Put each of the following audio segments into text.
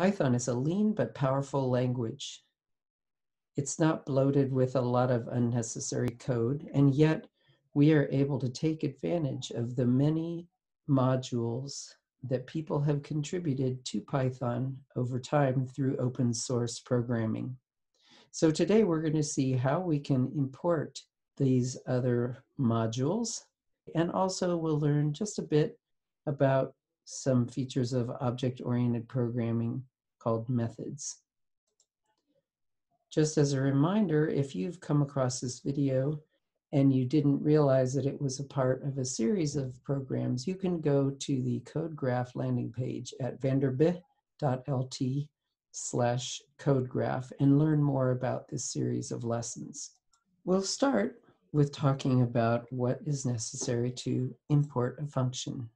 Python is a lean but powerful language. It's not bloated with a lot of unnecessary code, and yet we are able to take advantage of the many modules that people have contributed to Python over time through open source programming. So today we're going to see how we can import these other modules and also we'll learn just a bit about some features of object-oriented programming called methods. Just as a reminder, if you've come across this video and you didn't realize that it was a part of a series of programs, you can go to the CodeGraf landing page at vanderbilt.lt slash codegraf and learn more about this series of lessons. We'll start with talking about what is necessary to import a function.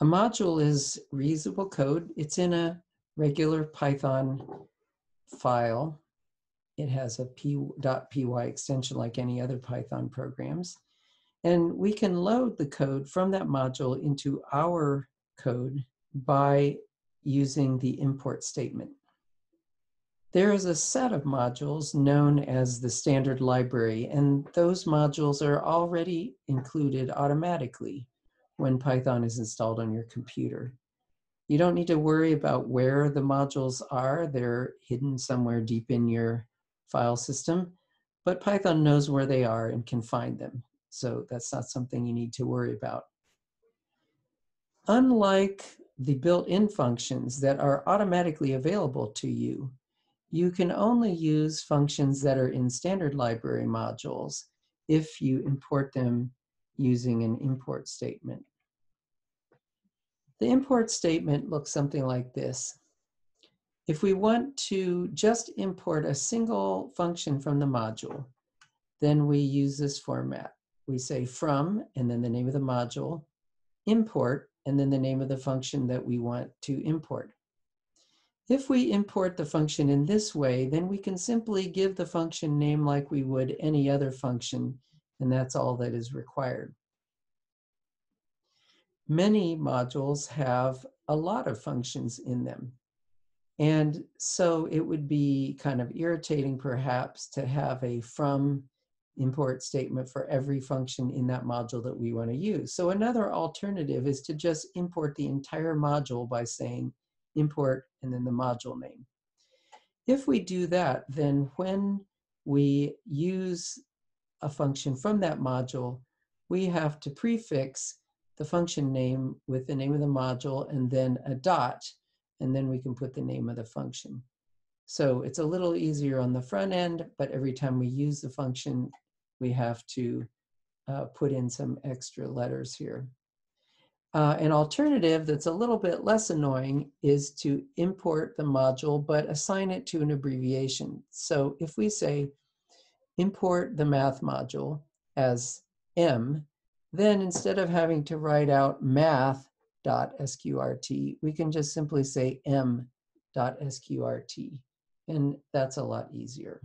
A module is reusable code. It's in a regular Python file. It has a p.py extension like any other Python programs. And we can load the code from that module into our code by using the import statement. There is a set of modules known as the standard library, and those modules are already included automatically when Python is installed on your computer. You don't need to worry about where the modules are. They're hidden somewhere deep in your file system, but Python knows where they are and can find them. So that's not something you need to worry about. Unlike the built-in functions that are automatically available to you, you can only use functions that are in standard library modules if you import them using an import statement. The import statement looks something like this. If we want to just import a single function from the module, then we use this format. We say from, and then the name of the module, import, and then the name of the function that we want to import. If we import the function in this way, then we can simply give the function name like we would any other function, and that's all that is required. Many modules have a lot of functions in them. And so it would be kind of irritating perhaps to have a from import statement for every function in that module that we want to use. So another alternative is to just import the entire module by saying import, and then the module name. If we do that, then when we use a function from that module, we have to prefix the function name with the name of the module and then a dot, and then we can put the name of the function. So it's a little easier on the front end, but every time we use the function, we have to uh, put in some extra letters here. Uh, an alternative that's a little bit less annoying is to import the module but assign it to an abbreviation. So if we say import the math module as M, then instead of having to write out math.sqrt, we can just simply say m.sqrt, and that's a lot easier.